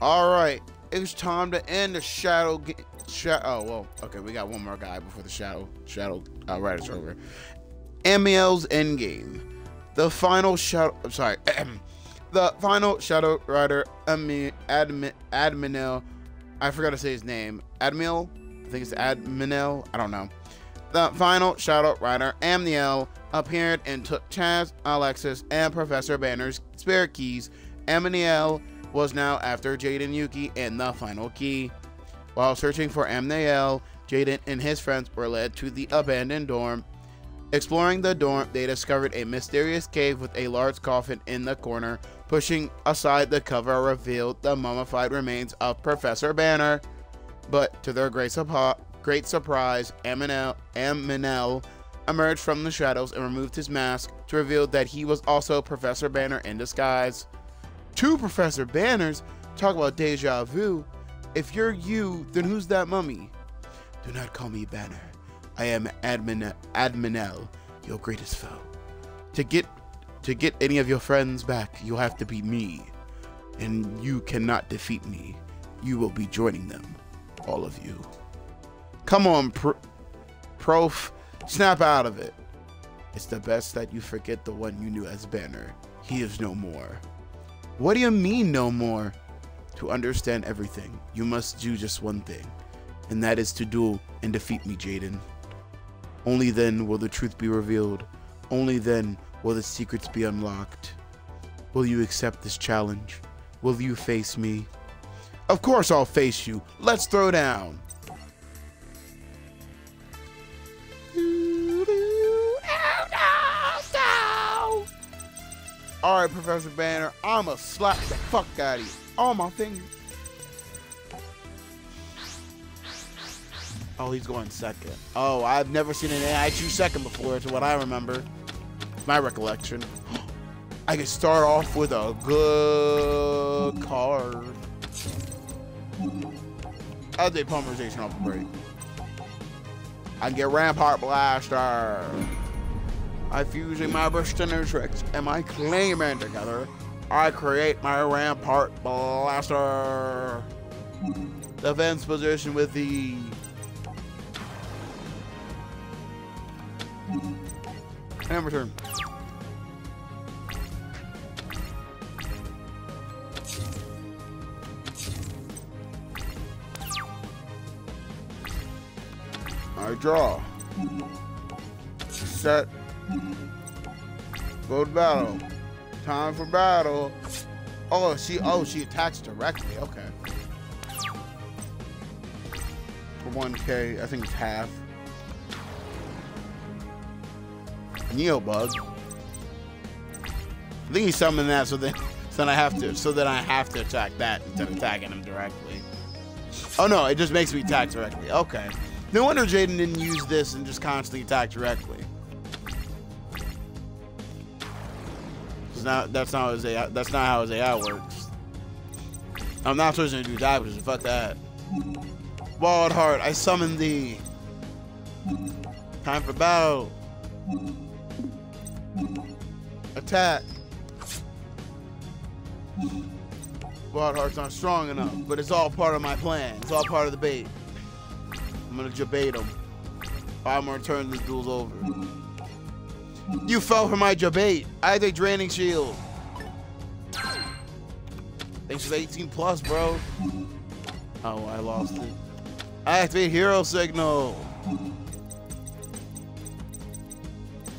All right, it's time to end the shadow. Ga- Sha- oh well, okay, we got one more guy before the shadow shadow uh, rider's over. Amiel's Endgame, the final shadow. I'm sorry, the final shadow rider. Ami- Admin Adminel. I forgot to say his name. Admiel. I think it's Adminel. I don't know. The final shadow rider, Amniel, appeared and took Chaz, Alexis, and Professor Banner's spirit keys. Amniel was now after Jaden Yuki and the final key. While searching for Amniel, Jaden and his friends were led to the abandoned dorm. Exploring the dorm, they discovered a mysterious cave with a large coffin in the corner. Pushing aside the cover revealed the mummified remains of Professor Banner. But to their great, great surprise, Aminel, Aminel emerged from the shadows and removed his mask to reveal that he was also Professor Banner in disguise. Two Professor Banners? Talk about deja vu. If you're you, then who's that mummy? Do not call me Banner. I am Admin Adminel, your greatest foe. To get to get any of your friends back, you'll have to be me. And you cannot defeat me. You will be joining them. All of you. Come on, pr- Prof. Snap out of it. It's the best that you forget the one you knew as Banner. He is no more. What do you mean, no more? To understand everything, you must do just one thing, and that is to duel and defeat me, Jaden. Only then will the truth be revealed. Only then will the secrets be unlocked. Will you accept this challenge? Will you face me? Of course I'll face you. Let's throw down. All right, Professor Banner, I'ma slap the fuck out of you. All my finger. Oh, he's going second. Oh, I've never seen an AI choose second before, to what I remember. My recollection. I can start off with a good card. I'll take pulverization off the break. I can get Rampart Blaster. I fusing my tricks and my Clayman together. I create my Rampart Blaster. Defense position with the and return. I draw. Set. Go to battle. Time for battle. Oh, she oh she attacks directly. Okay. For 1k, I think it's half. Neo bug. I think he summoned that so that so then I have to so then I have to attack that instead of attacking him directly. Oh no, it just makes me attack directly. Okay. No wonder Jaden didn't use this and just constantly attack directly. Cause not that's not how his AI, that's not how his AI works. I'm not supposed to do that, because fuck that. Wild Heart, I summon thee. Time for battle. Attack. Wild Heart's not strong enough, but it's all part of my plan. It's all part of the bait. I'm gonna jabate him. I'm gonna turn this duel's over. You fell for my jabate. I had a draining shield. Thanks for the 18 plus, bro. Oh, I lost it. I activate hero signal.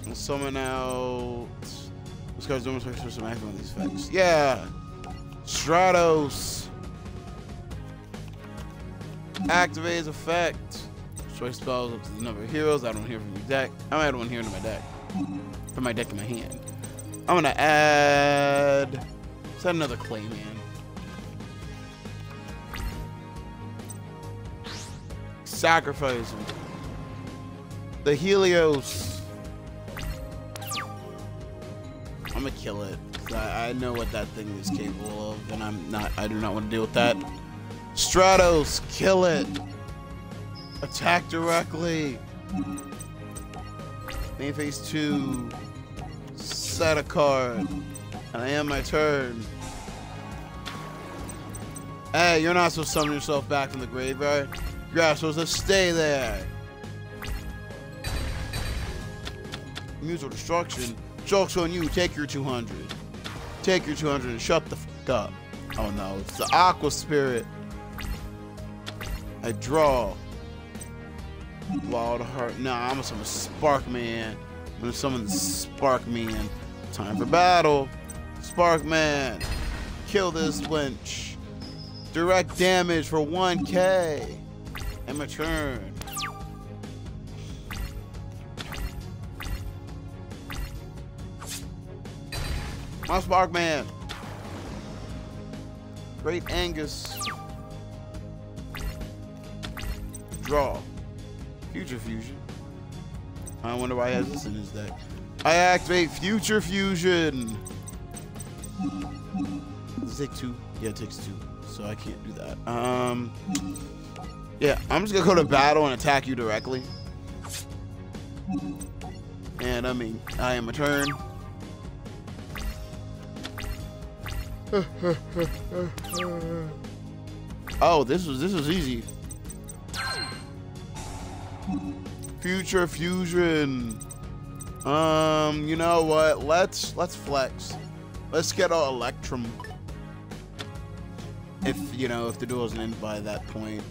I'll summon out. This guy's doing for some action on these effects. Yeah. Stratos. Activate his effect. Choice spells up to the number of heroes. I don't hear from your deck. I might have one here in my deck. From my deck in my hand. I'm gonna add. Is that another Clayman? Sacrifice him. The Helios. I'm gonna kill it. I, I know what that thing is capable of, and I'm not. I do not want to deal with that. Stratos, kill it. Attack directly. Main phase two. Set a card. And I am my turn. Hey, you're not supposed to summon yourself back from the graveyard. You're supposed to stay there. Mutual destruction. Joke's on you. Take your 200. Take your 200 and shut the fuck up. Oh no, it's the Aqua Spirit. I draw. Wild Heart. Nah, I'm gonna summon. I'm gonna summon. Time for battle. Spark Man. Kill this winch. Direct damage for 1k. And my turn. My Spark Man. Great Angus. Draw. Future Fusion. I wonder why he has this in his deck. I activate Future Fusion. Does it take two? Yeah, it takes two. So I can't do that. Um, yeah, I'm just gonna go to battle and attack you directly. And I mean, I am a turn. oh, this was this was easy. Future fusion. Um, you know what? Let's let's flex. Let's get our Electrum. If you know if the duel's end by that point.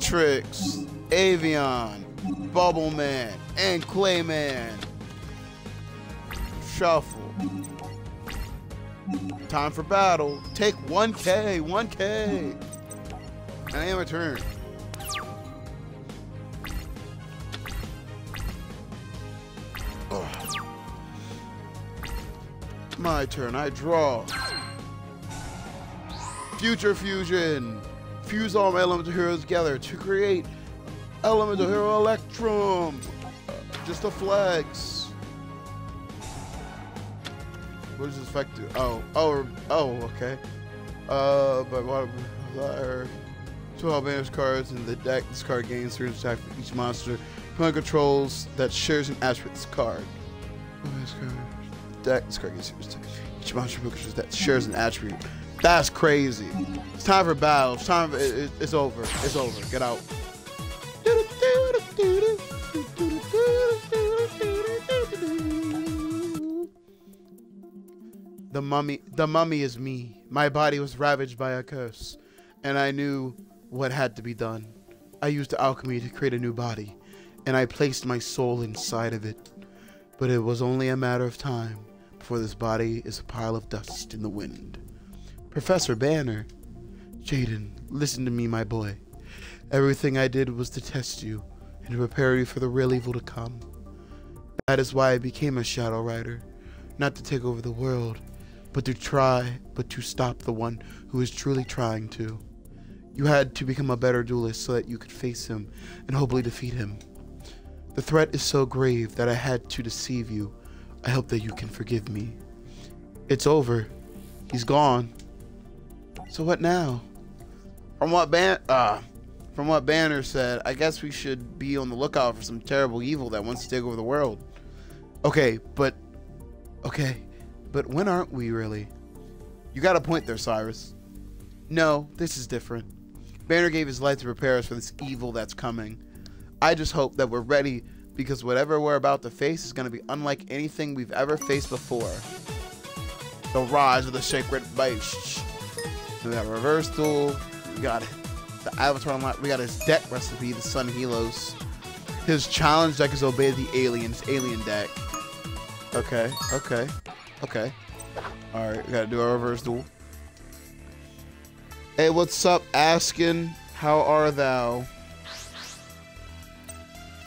Tricks, Avian, Bubble Man, and Clayman. Shuffle. Time for battle. Take 1k, 1k. And I am a turn. My turn. I draw. Future Fusion. Fuse all my elemental heroes together to create Elemental Hero Electrum. Just a flex. What does this effect do? Oh, oh, oh, okay. Uh, but what? Uh, two banish cards in the deck. This card gains three attack for each monster. Opponent controls that shares an attribute this card. This card gains three attack. Each monster controls that shares an attribute. That's crazy. It's time for battle. It's time. For, it, it's over. It's over. Get out. The mummy, the mummy is me. My body was ravaged by a curse, and I knew what had to be done. I used alchemy to create a new body, and I placed my soul inside of it. But it was only a matter of time before this body is a pile of dust in the wind. Professor Banner. Jaden, listen to me, my boy. Everything I did was to test you and to prepare you for the real evil to come. That is why I became a Shadow Rider. Not to take over the world, but to try, but to stop the one who is truly trying to. You had to become a better duelist so that you could face him and hopefully defeat him. The threat is so grave that I had to deceive you. I hope that you can forgive me. It's over. He's gone. So what now? From what Ban uh, from what Banner said, I guess we should be on the lookout for some terrible evil that wants to take over the world. Okay, but okay, but when aren't we really? You got a point there, Cyrus. No, this is different. Banner gave his life to prepare us for this evil that's coming. I just hope that we're ready because whatever we're about to face is going to be unlike anything we've ever faced before. The rise of the sacred beast. We got a reverse duel. We got the avatar unlock. We got his deck recipe, the Sun Helios. His challenge deck is Obey the Aliens, Alien deck. Okay, okay, okay. Alright, we gotta do our reverse duel. Hey, what's up, Askin? How are thou?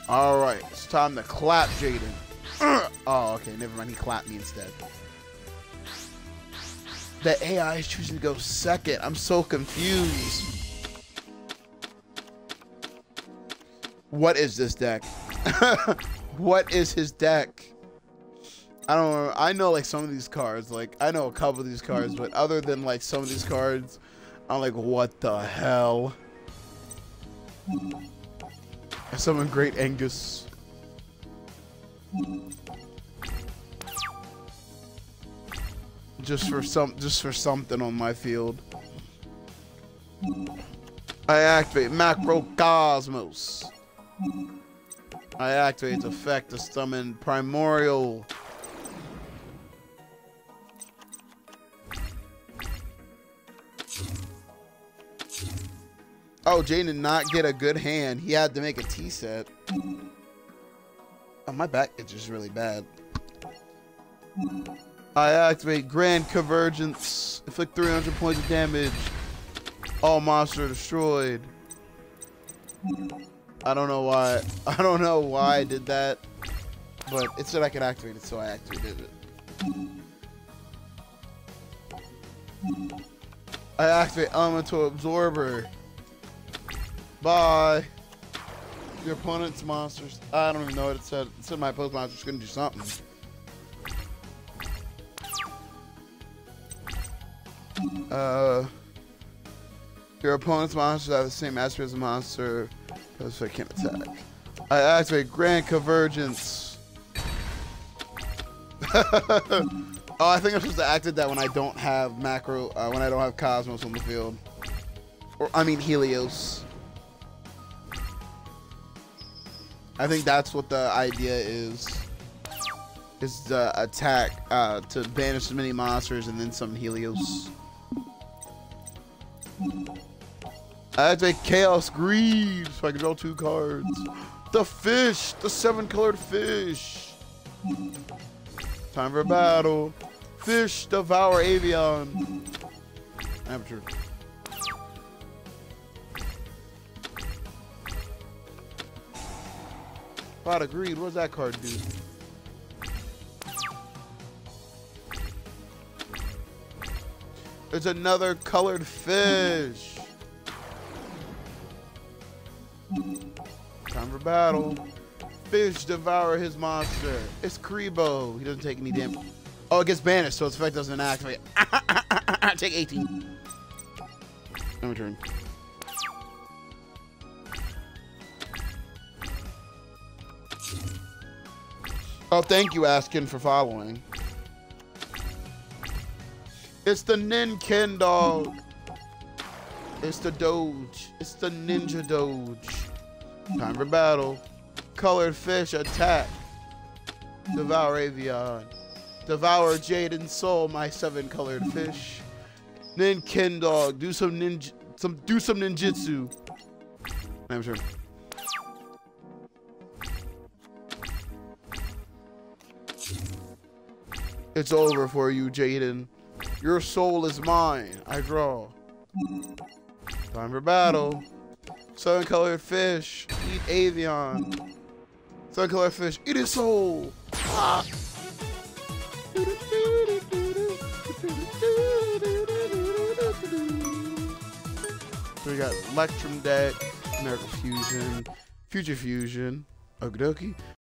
Alright, it's time to clap Jaden. oh, okay, never mind. He clapped me instead the AI is choosing to go second. I'm so confused. What is this deck? what is his deck? I don't know. I know like some of these cards. Like I know a couple of these cards, but other than like some of these cards, I'm like, what the hell? I summon Great Angus just for some just for something on my field. I activate Macrocosmos. I activate its effect to summon Primordial. Oh, Jane did not get a good hand. He had to make a T set. Oh, my back itches really bad. I activate Grand Convergence. Inflict 300 points of damage. All monster destroyed. I don't know why. I don't know why I did that. But it said I could activate it, so I activated it. I activate Elemental Absorber. Bye. Your opponent's monsters. I don't even know what it said. It said my opponent's monster's gonna do something. Uh, your opponent's monsters have the same attribute as a monster, so I can't attack. I activate Grand Convergence. oh, I think I'm supposed to activate that when I don't have macro, uh, when I don't have Cosmos on the field. Or, I mean Helios. I think that's what the idea is. Is the attack uh, to banish as many monsters and then some Helios. I have activate Chaos Greed so I can draw two cards. The fish! The seven colored fish! Time for battle. Fish devour avian. Amateur. Pot of greed, what does that card do? There's another colored fish. Time for battle. Fish devour his monster. It's Kuriboh. He doesn't take any damage. Oh, it gets banished, so its effect doesn't activate. take 18. My turn. Oh, thank you, Askin, for following. It's the Ninken dog. It's the Doge. It's the Ninja Doge. Time for battle. Colored fish attack. Devour Avian. Devour Jaden Soul, my seven colored fish. Ninken dog. Do some ninja some do some ninjutsu. I'm sure. It's over for you, Jaden. Your soul is mine. I draw. Time for battle. Seven colored fish. Eat avian. Seven colored fish. Eat his soul. Ah. So we got Electrum deck, Miracle Fusion, Future Fusion, Okie dokie.